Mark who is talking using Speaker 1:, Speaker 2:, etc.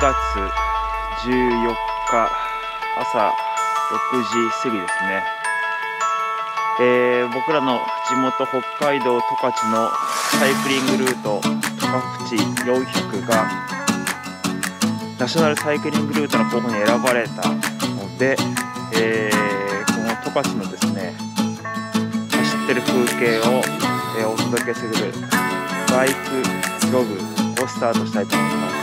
Speaker 1: 2月14日朝6時過ぎですね、えー、僕らの地元北海道十勝のサイクリングルート十勝400がナショナルサイクリングルートの候補に選ばれたので、えー、この十勝のですね走ってる風景を、え、お届けするバイクログをスタートしたいと思います。